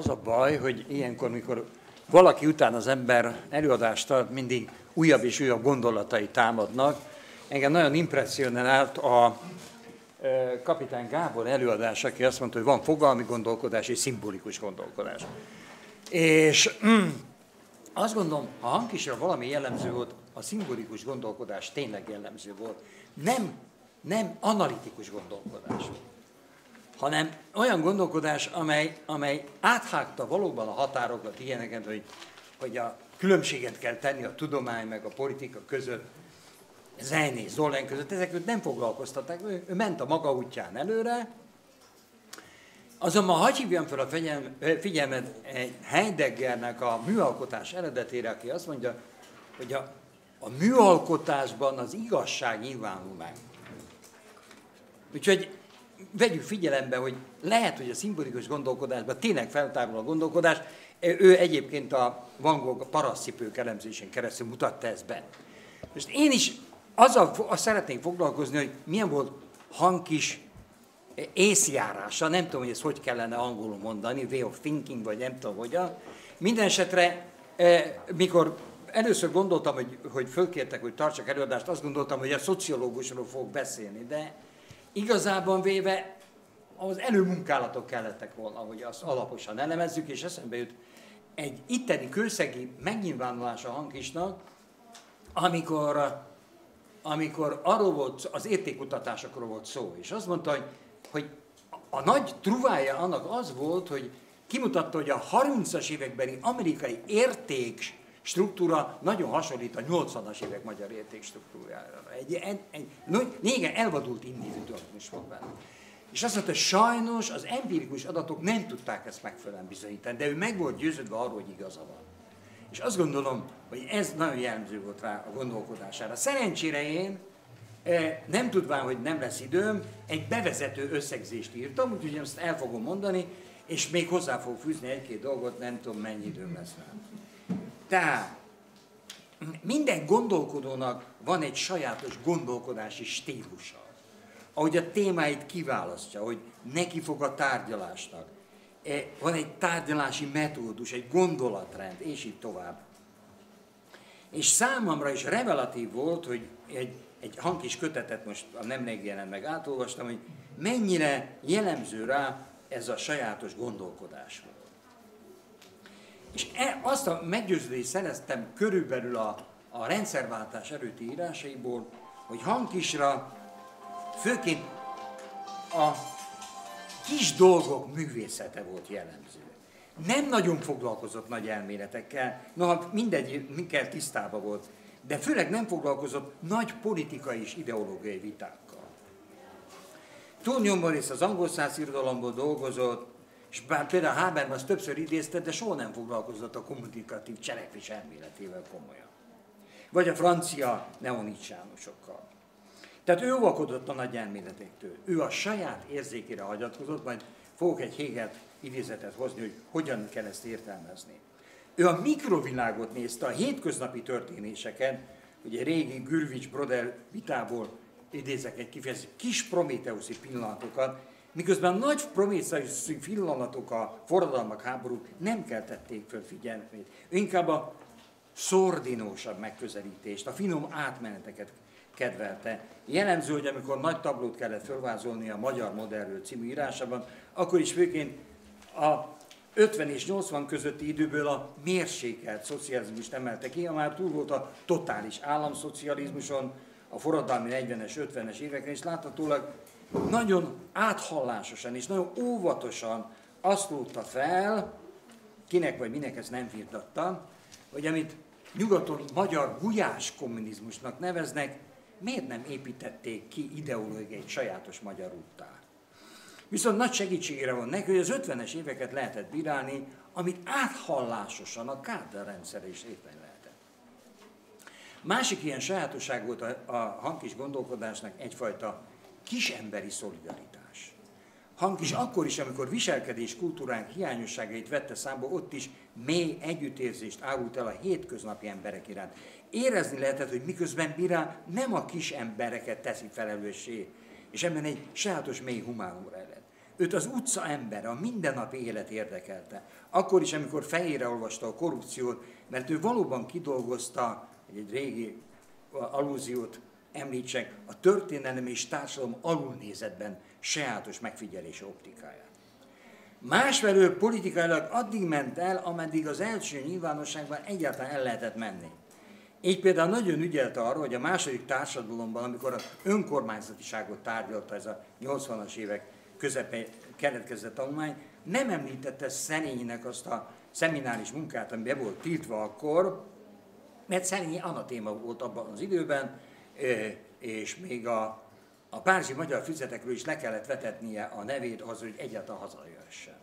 az a baj, hogy ilyenkor, mikor valaki után az ember előadást tart, mindig újabb és újabb gondolatai támadnak. Engem nagyon impressionált a kapitány Gábor előadás, aki azt mondta, hogy van fogalmi gondolkodás és szimbolikus gondolkodás. És mm, azt gondolom, ha hangkisra valami jellemző volt, a szimbolikus gondolkodás tényleg jellemző volt. Nem, nem analitikus gondolkodás, hanem olyan gondolkodás, amely, amely áthágta valóban a határokat ilyeneket, hogy, hogy a különbséget kell tenni a tudomány meg a politika között, Zajné, Zollán között, ezek őt nem foglalkoztatták, ő, ő ment a maga útján előre, Azonban hagyj hívjam fel a figyelmet egy Heideggernek a műalkotás eredetére, aki azt mondja, hogy a, a műalkotásban az igazság nyilvánul meg. Úgyhogy vegyük figyelembe, hogy lehet, hogy a szimbolikus gondolkodásban tényleg feltárul a gondolkodás. Ő egyébként a Van Gogh paraszcipők elemzésén keresztül mutatta ezt be. Most én is azzal, azt szeretnék foglalkozni, hogy milyen volt Hankis észjárása, nem tudom, hogy ezt hogy kellene angolul mondani, way of thinking, vagy nem tudom hogyan. Minden esetre, eh, mikor először gondoltam, hogy, hogy fölkértek, hogy tartsak előadást, azt gondoltam, hogy a szociológusról fog beszélni, de igazában véve az előmunkálatok kellettek volna, hogy azt alaposan elemezzük, és eszembe jut egy itteni kőszegi megnyilvánulása Hankisnak, amikor amikor arról volt, az értékutatásokról volt szó, és azt mondta, hogy, hogy a nagy truvája annak az volt, hogy kimutatta, hogy a 30-as évekbeli amerikai érték struktúra nagyon hasonlít a 80-as évek magyar érték struktúrájára. Egy, egy, egy, egy elvadult individualizmus volt benne. És azt mondta, sajnos az empirikus adatok nem tudták ezt megfelelően bizonyítani, de ő meg volt győződve arról, hogy igaza van. És azt gondolom, hogy ez nagyon jellemző volt rá a gondolkodására. Szerencsére én, eh, nem tudván, hogy nem lesz időm, egy bevezető összegzést írtam, úgyhogy ezt el fogom mondani, és még hozzá fog fűzni egy-két dolgot, nem tudom mennyi időm lesz rá. Tehát minden gondolkodónak van egy sajátos gondolkodási stílusa. Ahogy a témáit kiválasztja, hogy neki fog a tárgyalásnak, E, van egy tárgyalási metódus, egy gondolatrend, és így tovább. És számomra is revelatív volt, hogy egy, egy hangkis kötetet most a nem jelent meg átolvastam, hogy mennyire jellemző rá ez a sajátos gondolkodás. És e, azt a meggyőződést szereztem körülbelül a, a rendszerváltás előtti írásaiból, hogy hangkisra főként a kis dolgok művészete volt jellemző. Nem nagyon foglalkozott nagy elméletekkel, noha mindegy, minket tisztába volt, de főleg nem foglalkozott nagy politikai és ideológiai vitákkal. Túlnyomban az angol száz irodalomból dolgozott, és bár például Habermas többször idézte, de soha nem foglalkozott a kommunikatív cselekvés elméletével komolyan. Vagy a francia neonicsánosokkal. Tehát ő óvakodott a nagy elméletektől. Ő a saját érzékére hagyatkozott, majd fogok egy Hegel idézetet hozni, hogy hogyan kell ezt értelmezni. Ő a mikrovilágot nézte, a hétköznapi történéseken, ugye régi Gürvics Broder vitából idézek egy kifejezést, kis prométeuszi pillanatokat, miközben nagy prométeuszi pillanatok, a forradalmak, háborúk nem keltették föl figyelmét. Ő inkább a szordinósabb megközelítést, a finom átmeneteket kedvelte. Jellemző, hogy amikor nagy tablót kellett felvázolni a Magyar Modernről című írásában, akkor is főként a 50 és 80 közötti időből a mérsékelt szocializmust emelte ki, amár túl volt a totális államszocializmuson, a forradalmi 40-es, 50-es éveken, és láthatólag nagyon áthallásosan és nagyon óvatosan azt lótta fel, kinek vagy minek ezt nem firtatta, hogy amit nyugaton magyar gulyás kommunizmusnak neveznek, miért nem építették ki ideológiai sajátos magyar úttá? Viszont nagy segítségére van neki, hogy az 50-es éveket lehetett bírálni, amit áthallásosan a Kádár rendszer is éppen lehetett. Másik ilyen sajátosság volt a, a hangkis gondolkodásnak egyfajta kisemberi szolidaritás. Hangkis akkor is, amikor viselkedés kultúránk hiányosságait vette számba, ott is mély együttérzést árult el a hétköznapi emberek iránt érezni lehetett, hogy miközben bírál, nem a kis embereket teszi felelőssé, és ebben egy sajátos mély humánumra ered. Őt az utca ember, a mindennapi élet érdekelte. Akkor is, amikor fejére olvasta a korrupciót, mert ő valóban kidolgozta, egy régi alúziót említsek, a történelem és társadalom alulnézetben sajátos megfigyelési optikáját. Másfelől politikailag addig ment el, ameddig az első nyilvánosságban egyáltalán el lehetett menni. Így például nagyon ügyelte arra, hogy a második társadalomban, amikor az önkormányzatiságot tárgyalta ez a 80-as évek közepén keletkezett tanulmány, nem említette Szenénynek azt a szemináris munkát, ami be volt tiltva akkor, mert Szenényi anatéma volt abban az időben, és még a, a Párizsi Magyar Füzetekről is le kellett vetetnie a nevét az, hogy egyáltalán hazajöhessen.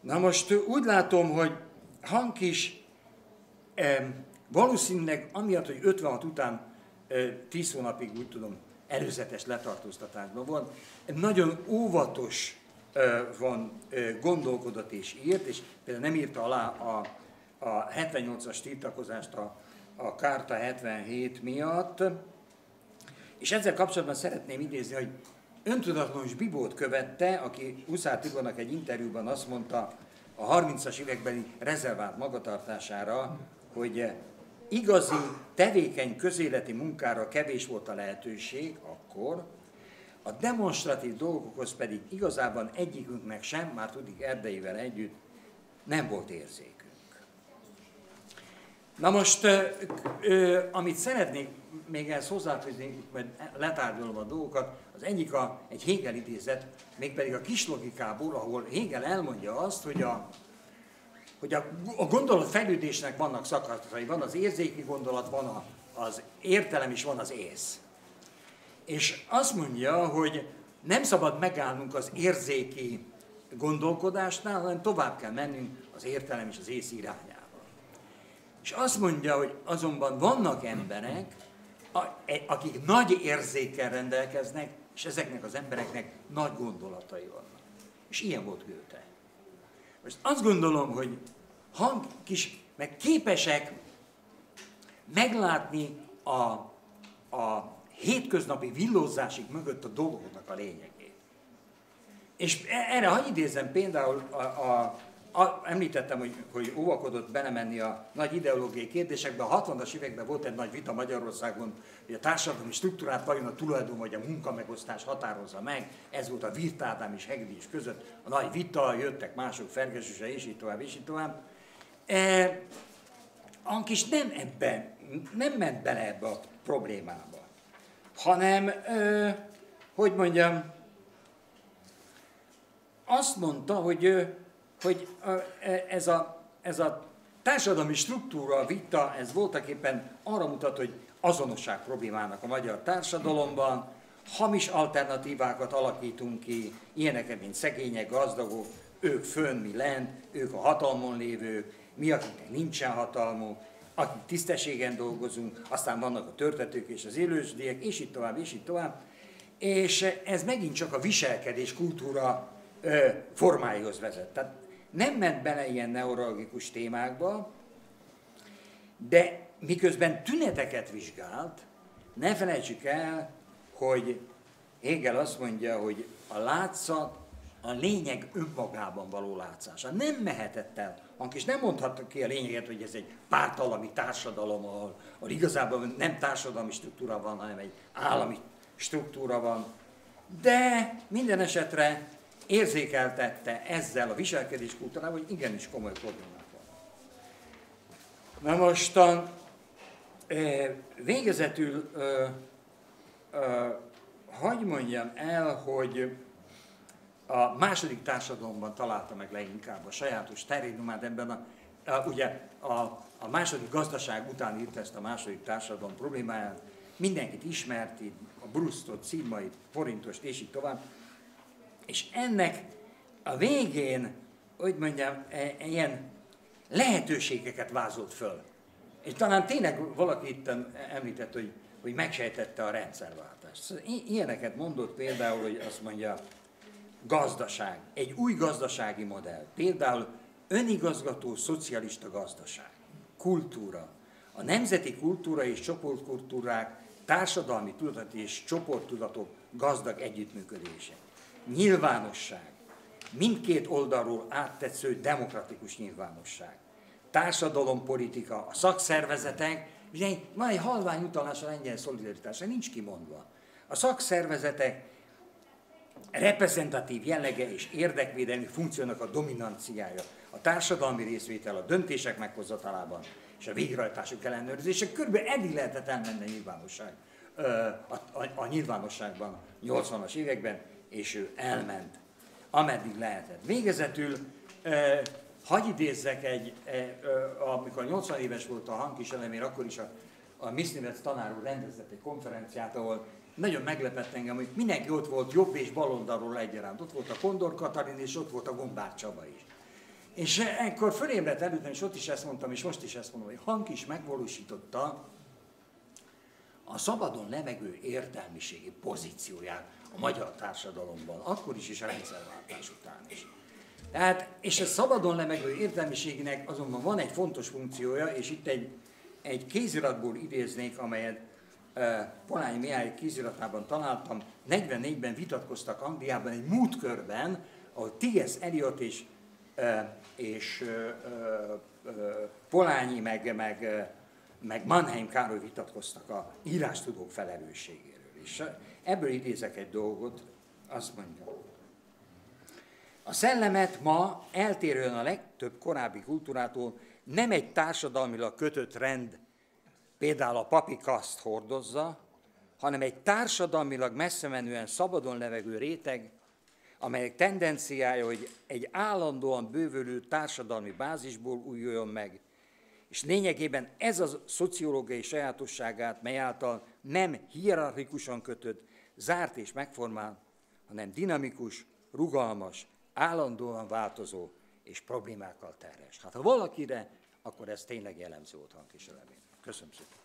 Na most úgy látom, hogy Hank is valószínűleg amiatt, hogy 56 után 10 hónapig úgy tudom előzetes letartóztatásban van, nagyon óvatos van gondolkodott és írt, és például nem írta alá a, a 78-as tiltakozást a, a Kárta 77 miatt, és ezzel kapcsolatban szeretném idézni, hogy öntudatlanos Bibót követte, aki Huszár Tibornak egy interjúban azt mondta a 30-as évekbeli rezervált magatartására, hogy igazi, tevékeny közéleti munkára kevés volt a lehetőség akkor, a demonstratív dolgokhoz pedig igazában egyikünknek sem, már tudik Erdeivel együtt, nem volt érzékünk. Na most, amit szeretnék még ehhez hozzáfűzni, mert letárgyalom a dolgokat, az egyik a, egy Hegel idézet, mégpedig a kislogikából, ahol Hegel elmondja azt, hogy a, hogy a, a gondolat fejlődésnek vannak szakaszai, van az érzéki gondolat, van a, az értelem és van az ész. És azt mondja, hogy nem szabad megállnunk az érzéki gondolkodásnál, hanem tovább kell mennünk az értelem és az ész irányába. És azt mondja, hogy azonban vannak emberek, e, akik nagy érzékkel rendelkeznek, és ezeknek az embereknek nagy gondolatai vannak. És ilyen volt Goethe. Most azt gondolom, hogy hang kis, meg képesek meglátni a, a hétköznapi villózásig mögött a dolgoknak a lényegét. És e, erre, ha idézem például a, a a, említettem, hogy, hogy óvakodott belemenni a nagy ideológiai kérdésekbe. A 60-as években volt egy nagy vita Magyarországon, hogy a társadalmi struktúrát vajon a tulajdon vagy a munkamegosztás határozza meg. Ez volt a Virt Ádám és Hegedűs között. A nagy vita, jöttek mások, Fergesüse, és így tovább, és így tovább. E, Ankis nem ebben, nem ment bele ebbe a problémába, hanem, e, hogy mondjam, azt mondta, hogy hogy e, ez a, ez a társadalmi struktúra, a vita, ez voltak éppen arra mutat, hogy azonosság problémának a magyar társadalomban, hamis alternatívákat alakítunk ki, ilyeneket, mint szegények, gazdagok, ők fönn, mi lent, ők a hatalmon lévők, mi, akiknek nincsen hatalmuk, akik tisztességen dolgozunk, aztán vannak a törtetők és az élősdiek, és így tovább, és így tovább. És ez megint csak a viselkedés kultúra formáihoz vezet. Tehát nem ment bele ilyen neurologikus témákba, de miközben tüneteket vizsgált, ne felejtsük el, hogy Hegel azt mondja, hogy a látszat a lényeg önmagában való látszása. Nem mehetett el, és nem mondhatta ki a lényeget, hogy ez egy pártalami társadalom, ahol, ahol igazából nem társadalmi struktúra van, hanem egy állami struktúra van. De minden esetre érzékeltette ezzel a viselkedés kultúrával, hogy igenis komoly problémák van. Na most a, végezetül hagy mondjam el, hogy a második társadalomban találta meg leginkább a sajátos terénumát ebben a, a ugye a, a második gazdaság után írt ezt a második társadalom problémáját, mindenkit ismert, a Brusztot, Szigmait, Forintost és így tovább, és ennek a végén, hogy mondjam, e, ilyen lehetőségeket vázolt föl. És talán tényleg valaki itt említett, hogy, hogy megsejtette a rendszerváltást. Szóval ilyeneket mondott például, hogy azt mondja, gazdaság, egy új gazdasági modell, például önigazgató szocialista gazdaság, kultúra, a nemzeti kultúra és csoportkultúrák, társadalmi tudat és csoporttudatok gazdag együttműködése nyilvánosság, mindkét oldalról áttetsző demokratikus nyilvánosság, társadalompolitika, a szakszervezetek, ugye van egy halvány utalás a lengyel szolidaritásra, nincs kimondva. A szakszervezetek reprezentatív jellege és érdekvédelmi funkciónak a dominanciája, a társadalmi részvétel a döntések meghozatalában és a végrehajtásuk ellenőrzése, körülbelül eddig lehetett elmenni a nyilvánosság, a, a, a nyilvánosságban 80-as években, és ő elment, ameddig lehetett. Végezetül hagy idézzek egy, amikor 80 éves volt a hangkis elemér, akkor is a, a Misznivec tanár úr rendezett egy konferenciát, ahol nagyon meglepett engem, hogy mindenki ott volt jobb és baloldalról egyaránt. Ott volt a Kondor Katalin, és ott volt a Gombár Csaba is. És ekkor fölébredt előttem, és ott is ezt mondtam, és most is ezt mondom, hogy Hank is megvalósította a szabadon levegő értelmiségi pozícióját a magyar társadalomban, akkor is és a rendszerváltás után is. Tehát, és a szabadon levegő értelmiségnek azonban van egy fontos funkciója, és itt egy, egy kéziratból idéznék, amelyet Polányi Mihály kéziratában találtam, 44-ben vitatkoztak Angliában egy múltkörben, ahol T.S. Eliot és, és Polányi meg, meg, meg Mannheim Károly vitatkoztak a írástudók felelősségéről. És ebből idézek egy dolgot, azt mondja, a szellemet ma eltérően a legtöbb korábbi kultúrától nem egy társadalmilag kötött rend például a papi kaszt hordozza, hanem egy társadalmilag messze menően szabadon levegő réteg, amelyek tendenciája, hogy egy állandóan bővülő társadalmi bázisból újuljon meg, és lényegében ez a szociológiai sajátosságát, mely által nem hierarchikusan kötött, zárt és megformál, hanem dinamikus, rugalmas, állandóan változó és problémákkal terhes. Hát ha valakire, akkor ez tényleg jellemző volt Hankis Köszönöm szépen.